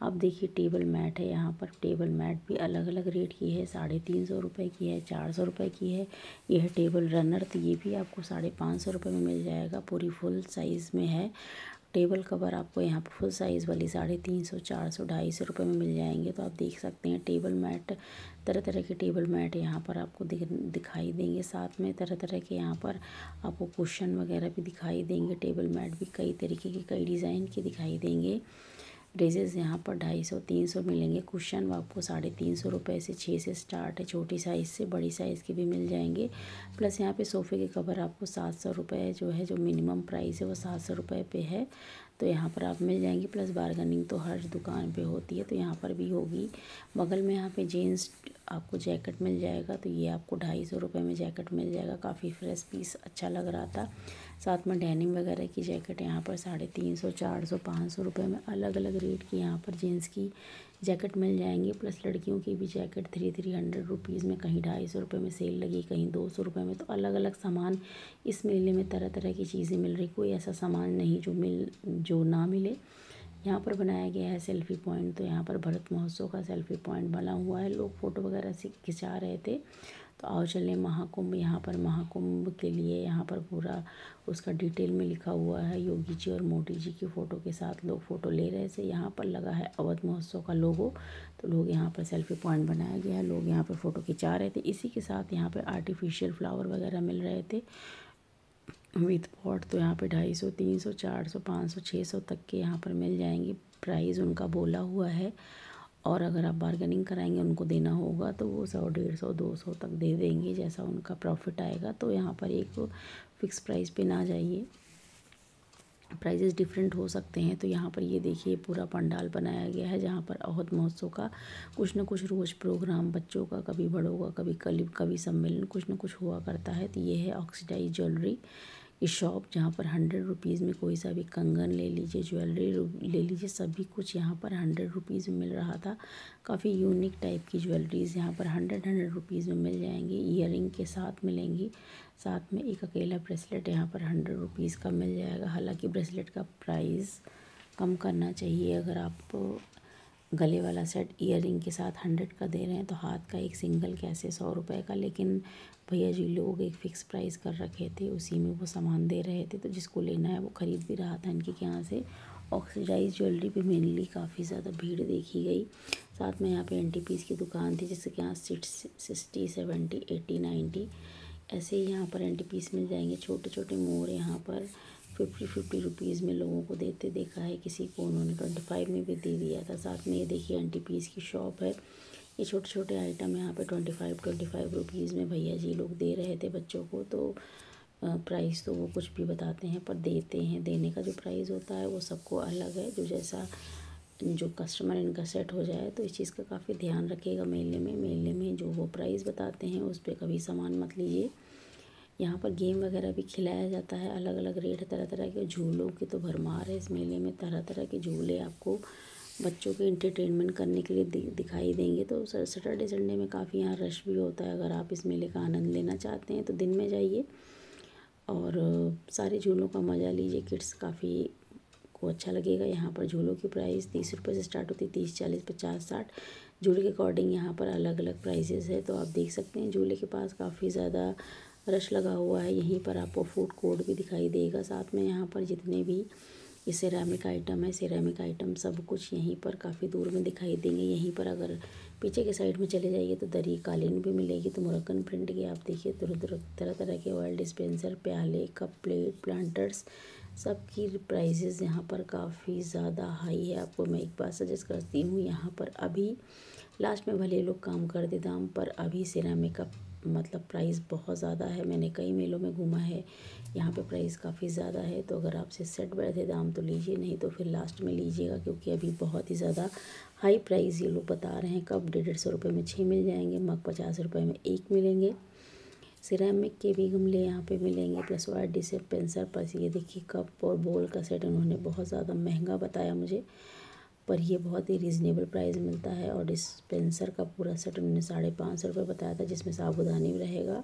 H: आप देखिए टेबल मैट है, यहाँ पर टेबल मैट भी अलग अलग रेट की है, साढ़े तीन सौ रुपये की है, चार सौ रुपये की है। यह टेबल रनर तो ये भी आपको साढ़े पाँच सौ रुपये में मिल जाएगा, पूरी फुल साइज़ में है। टेबल कवर आपको यहाँ पर फुल साइज़ वाली साढ़े तीन सौ, चार सौ, ढाई सौ रुपये में मिल जाएँगे। तो आप देख सकते हैं टेबल मैट तरह तरह के टेबल मैट यहाँ पर आपको दिख, दिखाई देंगे। साथ में तरह तरह के यहाँ पर आपको कुशन वगैरह भी दिखाई देंगे। टेबल मैट भी कई तरीके के, कई डिज़ाइन के दिखाई देंगे। ड्रेसेस यहाँ पर ढाई सौ, तीन सौ मिलेंगे। कुशन आपको साढ़े तीन सौ रुपये से छः से स्टार्ट है। छोटी साइज़ से बड़ी साइज़ के भी मिल जाएँगे। प्लस यहाँ पे सोफ़े के कवर आपको सात सौ रुपये जो है, जो मिनिमम प्राइस है, वो सात सौ रुपये पे है। तो यहाँ पर आप मिल जाएँगे। प्लस बारगेनिंग तो हर दुकान पे होती है तो यहाँ पर भी होगी। बगल में यहाँ पे जीन्स आपको जैकेट मिल जाएगा तो ये आपको ढाई सौ रुपये में जैकेट मिल जाएगा। काफ़ी फ्रेश पीस अच्छा लग रहा था। साथ में डेनिम वगैरह की जैकेट यहाँ पर साढ़े तीन सौ, चार सौ, पाँच सौ रुपये में अलग अलग रेट की यहाँ पर जीन्स की जैकेट मिल जाएँगी। प्लस लड़कियों की भी jacket three three hundred rupees में कहीं ढाई सौ रुपये में सेल लगी, कहीं दो सौ रुपये में। तो अलग अलग सामान इस मेले में तरह तरह की चीज़ें मिल रही। कोई ऐसा सामान नहीं जो मिल, जो ना मिले। यहाँ पर बनाया गया है सेल्फ़ी पॉइंट। तो यहाँ पर भरत महोत्सव का सेल्फ़ी पॉइंट बना हुआ है। लोग फ़ोटो वगैरह से खिंचा रहे थे। तो आओ चले महाकुंभ, यहाँ पर महाकुंभ के लिए यहाँ पर पूरा उसका डिटेल में लिखा हुआ है। योगी जी और मोदी जी की फ़ोटो के साथ लोग फ़ोटो ले रहे थे यहाँ पर लगा है अवध महोत्सव का लोगो। तो लोग यहाँ पर सेल्फ़ी पॉइंट बनाया गया है। लोग यहाँ पर फ़ोटो खिंचा रहे थे। इसी के साथ यहाँ पर आर्टिफिशियल फ्लावर वगैरह मिल रहे थे। विथ पॉट तो यहाँ पे ढाई सौ, तीन सौ, चार सौ, पाँच सौ छः सौ तक के यहाँ पर मिल जाएँगे। प्राइस उनका बोला हुआ है। और अगर आप बार्गेनिंग कराएँगे, उनको देना होगा तो वो सौ, डेढ़ सौ, दो सौ तक दे देंगे जैसा उनका प्रॉफिट आएगा। तो यहाँ पर एक फ़िक्स प्राइस पे ना जाइए। प्राइजेस डिफरेंट हो सकते हैं। तो यहाँ पर ये देखिए, पूरा पंडाल बनाया गया है, जहाँ पर अवध महोत्सव का कुछ ना कुछ रोज़ प्रोग्राम बच्चों का, कभी बड़ों का, कभी कल, कभी सम्मेलन कुछ ना कुछ हुआ करता है। तो ये है ऑक्सीडाइज ज्वेलरी इस शॉप जहाँ पर हंड्रेड रुपीज़ में कोई सा भी कंगन ले लीजिए, ज्वेलरी ले लीजिए, सभी कुछ यहाँ पर हंड्रेड रुपीज़ में मिल रहा था। काफ़ी यूनिक टाइप की ज्वेलरीज़ यहाँ पर हंड्रेड हंड्रेड रुपीज़ में मिल जाएँगी ईयर के साथ मिलेंगी। साथ में एक अकेला ब्रेसलेट यहाँ पर हंड्रेड रुपीज़ का मिल जाएगा। हालाँकि ब्रेसलेट का प्राइस कम करना चाहिए अगर आप गले वाला सेट ईयर के साथ हंड्रेड का दे रहे हैं तो हाथ का एक सिंगल कैसे सौ रुपये का? लेकिन भैया जी लोग एक फ़िक्स प्राइस कर रखे थे, उसी में वो सामान दे रहे थे तो जिसको लेना है वो ख़रीद भी रहा था इनके यहाँ से। ऑक्सीडाइज ज्वेलरी पे मेनली काफ़ी ज़्यादा भीड़ देखी गई। साथ में यहाँ पे एन की दुकान थी जैसे कि यहाँ six sixty seventy eighty ninety ऐसे ही यहाँ पर एन मिल जाएँगे। छोटे छोटे मोर यहाँ पर फिफ्टी फिफ्टी रुपीज़ में लोगों को देते देखा है, किसी को उन्होंने ट्वेंटी फाइव में भी दे दिया था। साथ में ये देखिए एंटी पीस की शॉप है। ये छोटे छोटे आइटम यहाँ पे twenty five twenty five rupees में भैया जी लोग दे रहे थे बच्चों को तो प्राइस तो वो कुछ भी बताते हैं, पर देते हैं। देने का जो प्राइस होता है, वो सबको अलग है। जो जैसा, जो कस्टमर इनका सेट हो जाए तो इस चीज़ का काफ़ी ध्यान रखिएगा मेले में। मेले में जो वो प्राइस बताते हैं, उस पर कभी सामान मत लीजिए। यहाँ पर गेम वगैरह भी खिलाया जाता है अलग अलग रेट तरह तरह के झूलों की तो भरमार है इस मेले में तरह तरह के झूले आपको बच्चों के इंटरटेनमेंट करने के लिए दिखाई देंगे। तो सैटरडे संडे में काफ़ी यहाँ रश भी होता है, अगर आप इस मेले का आनंद लेना चाहते हैं तो दिन में जाइए और सारे झूलों का मज़ा लीजिए किड्स काफ़ी को अच्छा लगेगा। यहाँ पर झूलों की प्राइस तीस रुपये से स्टार्ट होती है, तीस, चालीस, पचास, साठ, झूले के अकॉर्डिंग यहाँ पर अलग अलग प्राइसेस है। तो आप देख सकते हैं, झूले के पास काफ़ी ज़्यादा रश लगा हुआ है, यहीं पर आपको फ़ूड कोर्ट भी दिखाई देगा। साथ में यहाँ पर जितने भी ये सिरामिक आइटम है सिरामिक आइटम सब कुछ यहीं पर काफ़ी दूर में दिखाई देंगे। यहीं पर अगर पीछे के साइड में चले जाइए तो दरी कालीन भी मिलेगी तो मुरक्कन प्रिंट की आप देखिए, तरह तरह के ऑयल डिस्पेंसर प्याले कप प्लेट प्लांटर्स सब की प्राइजेज़ यहाँ पर काफ़ी ज़्यादा हाई है। आपको मैं एक बात सजेस्ट करती हूँ, यहाँ पर अभी लास्ट में भले लोग काम कर दे दाम, पर अभी सिरामिक का मतलब प्राइस बहुत ज़्यादा है। मैंने कई मेलों में घूमा है। यहाँ पे प्राइस काफ़ी ज़्यादा है। तो अगर आपसे सेट बैठे दाम तो लीजिए, नहीं तो फिर लास्ट में लीजिएगा क्योंकि अभी बहुत ही ज़्यादा हाई प्राइस ये लोग बता रहे हैं। कब डेढ़ डेढ़ सौ रुपये में छः मिल जाएँगे, मग पचास रुपये में एक मिलेंगे। सिरेमिक के भी गमले यहाँ पे मिलेंगे प्लस वाइट डिस्पेंसर पर ये देखिए कप और बोल का सेट उन्होंने बहुत ज़्यादा महँगा बताया मुझे। पर ये बहुत ही रीज़नेबल प्राइस मिलता है और डिस्पेंसर का पूरा सेट उन्होंने साढ़े पाँच सौ रुपये बताया था, जिसमें साबुदानी भी रहेगा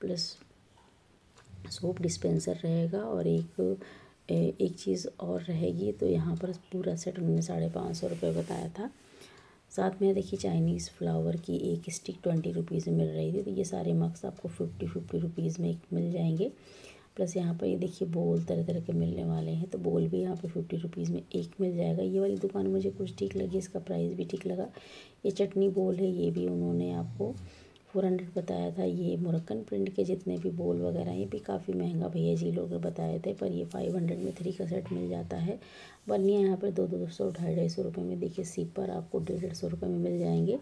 H: प्लस सोप डिस्पेंसर रहेगा और एक एक चीज़ और रहेगी तो यहाँ पर पूरा सेट उन्होंने साढ़े पाँच सौ रुपये बताया था। साथ में देखिए चाइनीज़ फ्लावर की एक स्टिक ट्वेंटी रुपीज़ में मिल रही थी तो ये सारे मक्स आपको फिफ्टी फिफ्टी रुपीज़ में मिल जाएँगे। प्लस यहाँ पर ये देखिए बोल तरह तरह के मिलने वाले हैं तो बोल भी यहाँ पे फिफ्टी रुपीज़ में एक मिल जाएगा। ये वाली दुकान मुझे कुछ ठीक लगी इसका प्राइस भी ठीक लगा। ये चटनी बोल है ये भी उन्होंने आपको फोर हंड्रेड बताया था। ये मुरक्कन प्रिंट के जितने भी बोल वगैरह ये भी काफ़ी महँगा भैया जी लोग बताए थे पर ये फाइव हंड्रेड में थ्री का सेट मिल जाता है। बनिया यहाँ पर दो दो सौ ढाई ढाई सौ रुपये में देखिए सीपर आपको डेढ़ डेढ़ सौ रुपये में मिल जाएँगे।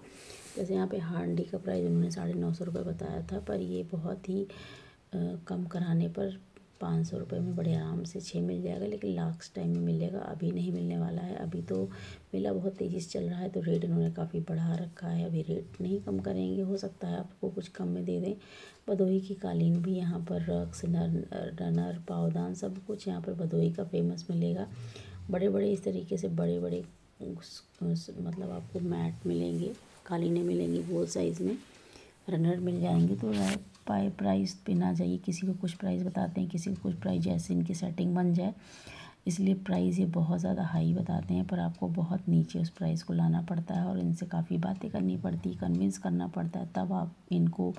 H: जैसे यहाँ पे हांडी का प्राइस उन्होंने साढ़े नौ सौ रुपये बताया था पर ये बहुत ही आ, कम कराने पर पाँच सौ रुपये में बड़े आराम से छः मिल जाएगा, लेकिन लास्ट टाइम में मिलेगा, अभी नहीं मिलने वाला है। अभी तो मेला बहुत तेज़ी से चल रहा है तो रेट इन्होंने काफ़ी बढ़ा रखा है। अभी रेट नहीं कम करेंगे, हो सकता है आपको कुछ कम में दे दें। भदोही की कालीन भी यहाँ पर, रक्स, नर, रनर, पावदान सब कुछ यहाँ पर भदोही का फ़ेमस मिलेगा। बड़े बड़े इस तरीके से बड़े बड़े मतलब आपको मैट मिलेंगे, कालीनें मिलेंगी गोल साइज़ में। रनर मिल जाएँगे तो पाए प्राइस पे ना जाइए। किसी को कुछ प्राइस बताते हैं, किसी को कुछ प्राइस जैसे इनकी सेटिंग बन जाए। इसलिए प्राइस ये बहुत ज़्यादा हाई बताते हैं, पर आपको बहुत नीचे उस प्राइस को लाना पड़ता है और इनसे काफ़ी बातें करनी पड़ती कन्विंस करना पड़ता है। तब आप इनको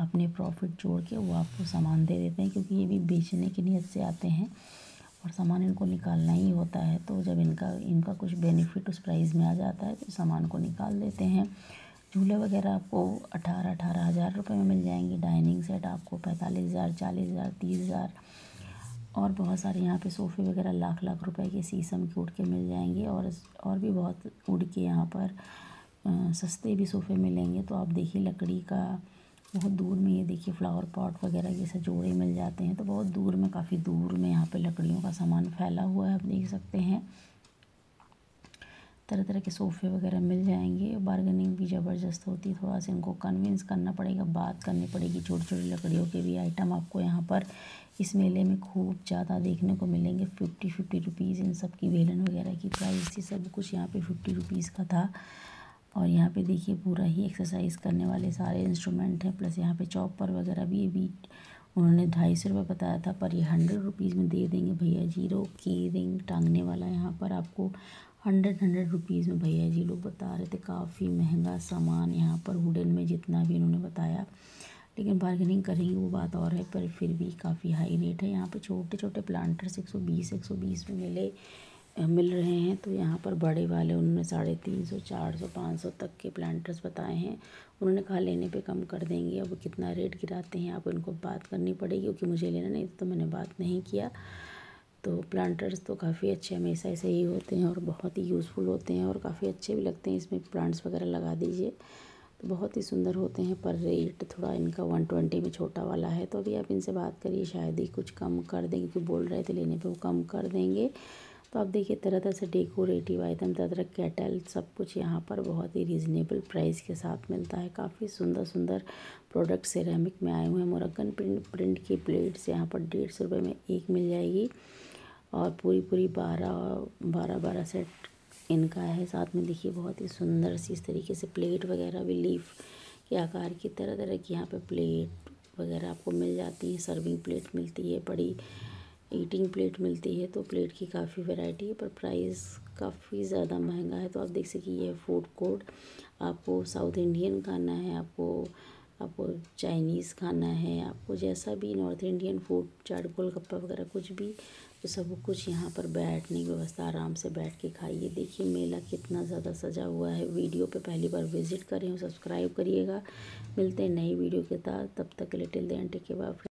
H: अपने प्रॉफिट जोड़ के वो आपको सामान दे देते हैं, क्योंकि ये भी बेचने की नीयत से आते हैं और सामान इनको निकालना ही होता है। तो जब इनका इनका कुछ बेनिफिट उस प्राइस में आ जाता है तो सामान को निकाल देते हैं। झूले वगैरह आपको अठारह अठारह हज़ार रुपये में मिल जाएँगे। डाइनिंग सेट आपको पैंतालीस हज़ार चालीस हज़ार तीस हज़ार और बहुत सारे यहाँ पे सोफ़े वगैरह लाख लाख रुपए के शीशम के उड़ के मिल जाएँगे और और भी बहुत उड़ के यहाँ पर आ, सस्ते भी सोफ़े मिलेंगे। तो आप देखिए लकड़ी का बहुत दूर में ये देखिए फ्लावर पॉट वगैरह ये जोड़े मिल जाते हैं। तो बहुत दूर में काफ़ी दूर में यहाँ पे लकड़ियों का सामान फैला हुआ है आप देख सकते हैं। तरह तरह के सोफ़े वगैरह मिल जाएँगे। बारगेनिंग भी ज़बरदस्त होती है, थोड़ा सा इनको कन्विंस करना पड़ेगा, बात करनी पड़ेगी छोटी छोटी लकड़ियों के भी आइटम आपको यहाँ पर इस मेले में खूब ज़्यादा देखने को मिलेंगे। फिफ्टी फिफ्टी रुपीज़ इन सब की, वेलन वगैरह की प्राइस थी, सब कुछ यहाँ पे फिफ्टी रुपीज़ का था। और यहाँ पे देखिए पूरा ही एक्सरसाइज करने वाले सारे इंस्ट्रूमेंट हैं प्लस यहाँ पे चॉपर वगैरह भी भी उन्होंने ढाई सौ रुपये बताया था, पर ये हंड्रेड रुपीज़ में दे देंगे भैया, ज़ीरो की रिंग टांगने वाला यहाँ पर आपको हंड्रेड हंड्रेड रुपीज़ में भैया जी लोग बता रहे थे, काफ़ी महँगा सामान यहाँ पर वुडन में जितना भी उन्होंने बताया। लेकिन बार्गेनिंग करेंगे वो बात और है, पर फिर भी काफ़ी हाई रेट है। यहाँ पे छोटे छोटे प्लांटर्स एक सौ बीस, एक सौ बीस में मिले मिल रहे हैं। तो यहाँ पर बड़े वाले उन्होंने साढ़े तीन सौ, चार सौ, पाँच सौ तक के प्लांटर्स बताए हैं। उन्होंने कहा, लेने पे कम कर देंगे, अब कितना रेट गिराते हैं, आप उनको बात करनी पड़ेगी, क्योंकि मुझे लेना नहीं तो मैंने बात नहीं किया। तो प्लांटर्स तो काफ़ी अच्छे हमेशा ऐसे ही होते हैं और बहुत ही यूज़फुल होते हैं और काफ़ी अच्छे भी लगते हैं। इसमें प्लांट्स वगैरह लगा दीजिए। तो बहुत ही सुंदर होते हैं पर रेट थोड़ा इनका वन ट्वेंटी में छोटा वाला है। तो अभी आप इनसे बात करिए, शायद ही कुछ कम कर देंगे क्योंकि बोल रहे थे लेने पे वो कम कर देंगे। तो आप देखिए तरह तरह से डेकोरेटिव आइटम तरह तरह कैटल सब कुछ यहाँ पर बहुत ही रीज़नेबल प्राइस के साथ मिलता है। काफ़ी सुंदर सुंदर प्रोडक्ट सेरेमिक में आए हुए हैं। मोरक्कन प्रिंट प्रिंट की प्लेट्स यहाँ पर डेढ़ सौ रुपये में एक मिल जाएगी। और पूरी पूरी बारह बारह बारह सेट इनका है। साथ में देखिए बहुत ही सुंदर सी इस तरीके से प्लेट वगैरह भी लीफ के आकार की तरह तरह की यहाँ पे प्लेट वगैरह आपको मिल जाती है। सर्विंग प्लेट मिलती है, बड़ी ईटिंग प्लेट मिलती है तो प्लेट की काफ़ी वैरायटी है, पर प्राइस काफ़ी ज़्यादा महँगा है। तो आप देख सकिए ये फ़ूड कोर्ट आपको साउथ इंडियन खाना है, आपको आपको चाइनीज़ खाना है, आपको जैसा भी north Indian food chaat, golgappa वगैरह कुछ भी तो सब कुछ यहाँ पर बैठने की व्यवस्था, आराम से बैठ के खाइए। देखिए, मेला कितना ज़्यादा सजा हुआ है। वीडियो पे पहली बार विज़िट करें सब्सक्राइब करिएगा। मिलते हैं नई वीडियो के साथ। तब तक लिटिल लिए दें टेक के बाद